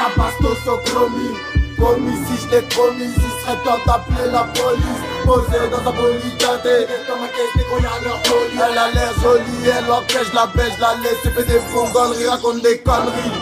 ta bastos au Commis si je l'ai promis, il serait temps d'appeler la police. Posé dans sa polycaté, dans ma caisse des leur folie. Elle a l'air jolie, elle empêche la bête, je la laisse fait des fongonneries, raconte des conneries.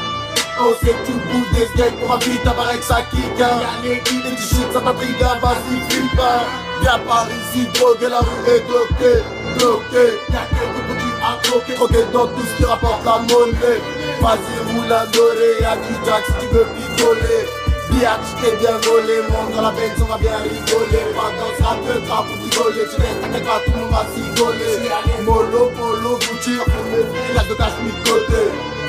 Oh c'est tu bouges des skates pour vite apparaître que ça kick hein. Y'a les guides et du shit, ça t'intrigue, vas-y flippe hein. Viens par ici, droguer la rue est bloquée, bloquée. Y'a quelques petits à croquer, croquer dans tout ce qui rapporte la monnaie Vas-y roule un doré, y'a du jack si tu veux picoler. Biatch, t'es bien volé, monte dans la peine, on va bien rigoler. Pas dans ce rap de trap pour rigoler, tu ta tête là, tout le monde va s'isoler Molo, polo, couture, pour mes filles, la de cache mis de côté.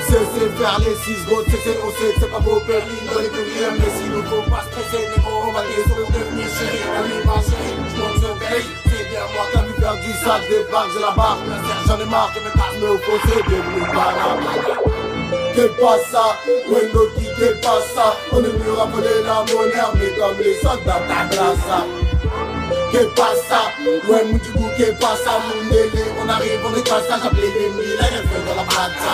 Cessez faire les 6 gros, cessez, on sait que c'est pas beau péril, donnez plus rien Mais s'il nous faut pas stresser, négro, on va les pour devenir chéri. Allez ma chérie, je monte ce veille, c'est bien moi qui a vu faire du sac, des bagues, j'ai la barre J'en ai marre que mes cartes me fossé, devenu banane Qu'est passa, ouais Noki, qu'est passa On est venu rappeler la monnaie, mais comme les soldats d'Agrasa Qu'est passa, ouais Moutibou, qu'est passa Mon élé, on arrive, on est passage, appelez les mille, elle fait dans la plaza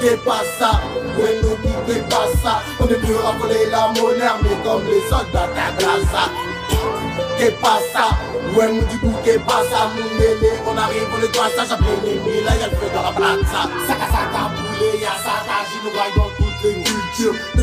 Qu'est passa, ouais Noki, qu'est passa On est venu rappeler la monnaie, mais comme les soldats d'Agrasa Qu'est passa, ouais Moutibou, qu'est passa Mon élé, on arrive, on est passage, appelez les mille, elle fait dans la plaza Saka, saka, poulet, y'a ça, nous raille dans toutes les cultures